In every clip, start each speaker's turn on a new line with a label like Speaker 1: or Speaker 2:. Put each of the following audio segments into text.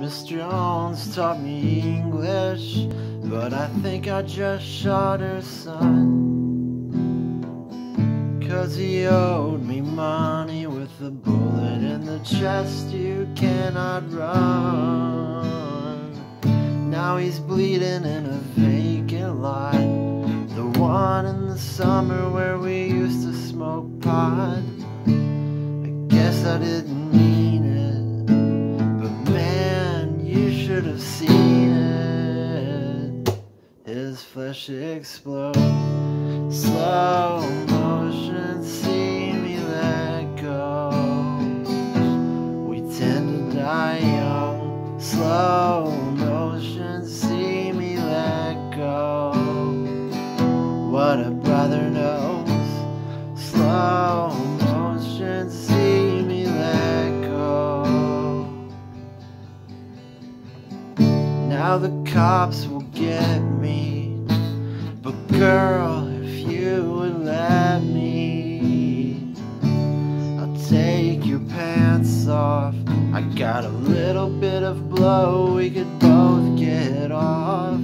Speaker 1: Miss Jones taught me English, but I think I just shot her son. Cause he owed me money with a bullet in the chest you cannot run. Now he's bleeding in a vacant lot. The one in the summer where we used to smoke pot. I guess I didn't seen it. His flesh explode, slow motion, see Now the cops will get me, but girl, if you would let me, I'll take your pants off. I got a little bit of blow, we could both get off.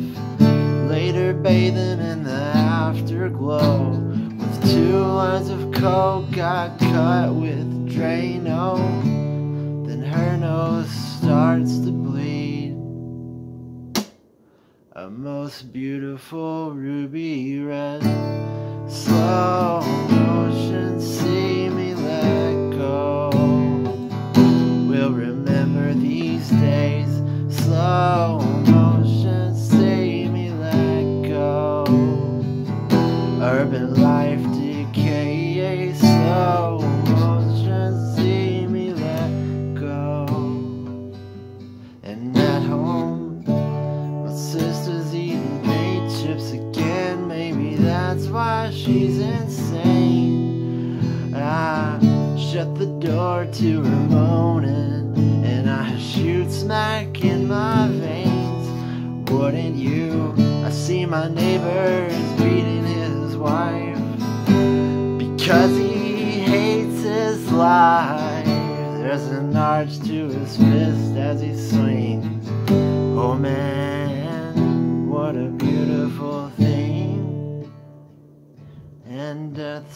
Speaker 1: Later bathing in the afterglow with two lines of coke I cut with Drano. Then her nose Most beautiful ruby red. Slow motion, see me let go. We'll remember these days. Slow motion, see me let go. Urban life decay, why she's insane. I shut the door to her moaning, and I shoot smack in my veins. Wouldn't you? I see my neighbor is beating his wife because he hates his life. There's an arch to his fist as he swings. Oh man,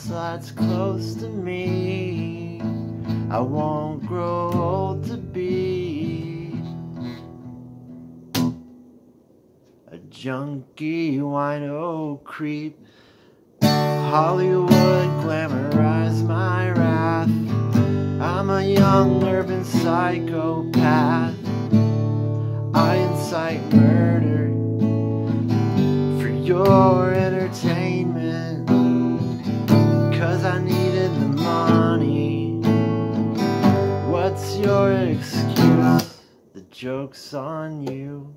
Speaker 1: slides close to me. I won't grow old to be a junkie, wino oh, creep. Hollywood glamorize my wrath. I'm a young urban psychopath. The joke's on you.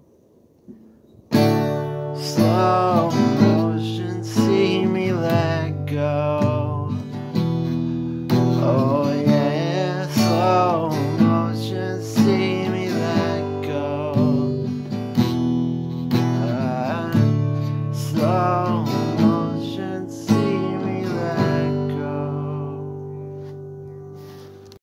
Speaker 1: Slow motion, see me let go. Oh yeah, slow motion, see me let go. Uh, slow